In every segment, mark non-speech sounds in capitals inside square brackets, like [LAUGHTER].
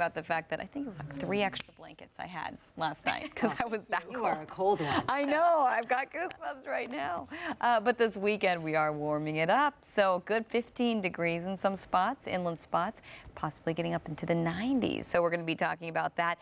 about the fact that I think it was like three extra blankets I had last night because [LAUGHS] I was that You cold. are a cold one. I know, I've got goosebumps right now. Uh, but this weekend we are warming it up. So good 15 degrees in some spots, inland spots, possibly getting up into the 90s. So we're going to be talking about that.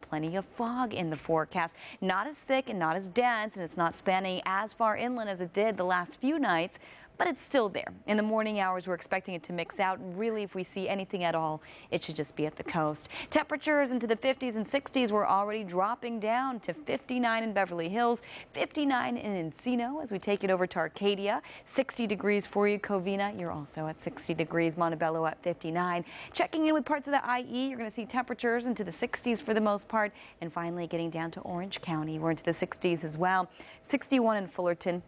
Plenty of fog in the forecast. Not as thick and not as dense, and it's not spanning as far inland as it did the last few nights but it's still there. In the morning hours, we're expecting it to mix out. And really, if we see anything at all, it should just be at the coast. Temperatures into the 50s and 60s were already dropping down to 59 in Beverly Hills, 59 in Encino as we take it over to Arcadia, 60 degrees for you. Covina, you're also at 60 degrees. Montebello at 59. Checking in with parts of the IE, you're going to see temperatures into the 60s for the most part. And finally, getting down to Orange County, we're into the 60s as well. 61 in Fullerton.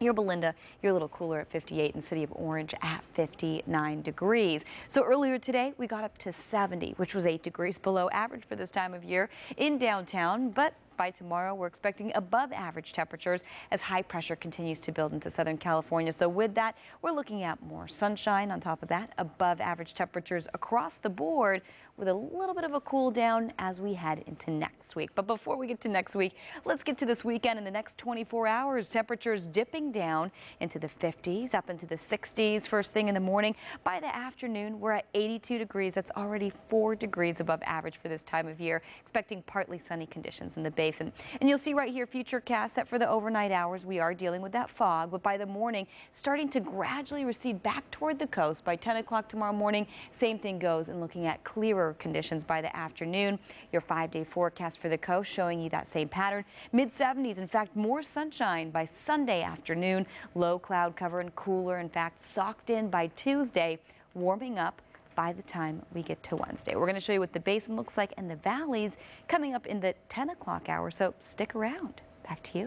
Yorba Linda, you're a little cooler at 58 and City of Orange at 59 degrees. So earlier today, we got up to 70, which was 8 degrees below average for this time of year in downtown, but by tomorrow, we're expecting above average temperatures as high pressure continues to build into Southern California. So with that, we're looking at more sunshine on top of that, above average temperatures across the board with a little bit of a cool down as we head into next week. But before we get to next week, let's get to this weekend. In the next 24 hours, temperatures dipping down into the 50s, up into the 60s first thing in the morning. By the afternoon, we're at 82 degrees. That's already four degrees above average for this time of year. Expecting partly sunny conditions in the basin. And you'll see right here, future cast set for the overnight hours. We are dealing with that fog, but by the morning, starting to gradually recede back toward the coast. By 10 o'clock tomorrow morning, same thing goes and looking at clearer conditions by the afternoon. Your five-day forecast for the coast showing you that same pattern. Mid-70s, in fact, more sunshine by Sunday afternoon. Low cloud cover and cooler, in fact, socked in by Tuesday, warming up by the time we get to Wednesday. We're going to show you what the basin looks like and the valleys coming up in the 10 o'clock hour, so stick around. Back to you.